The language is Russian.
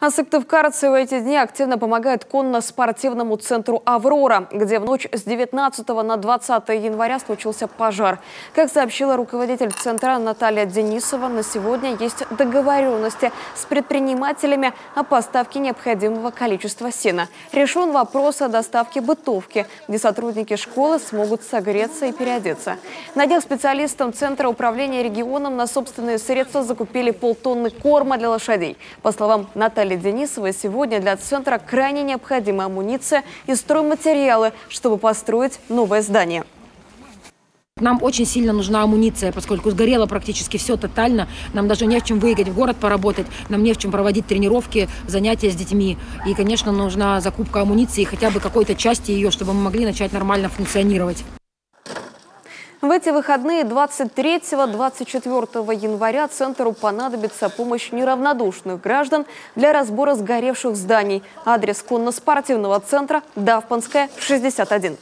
А Сыктывкарцы в эти дни активно помогают конно-спортивному центру «Аврора», где в ночь с 19 на 20 января случился пожар. Как сообщила руководитель центра Наталья Денисова, на сегодня есть договоренности с предпринимателями о поставке необходимого количества сена. Решен вопрос о доставке бытовки, где сотрудники школы смогут согреться и переодеться. На специалистам Центра управления регионом на собственные средства закупили полтонны корма для лошадей. По словам Натальи Натальи Денисовой, сегодня для центра крайне необходима амуниция и стройматериалы, чтобы построить новое здание. Нам очень сильно нужна амуниция, поскольку сгорело практически все тотально. Нам даже не в чем выехать в город поработать, нам не в чем проводить тренировки, занятия с детьми. И, конечно, нужна закупка амуниции, хотя бы какой-то части ее, чтобы мы могли начать нормально функционировать. В эти выходные 23-24 января Центру понадобится помощь неравнодушных граждан для разбора сгоревших зданий. Адрес конно-спортивного центра Давпанская, 61.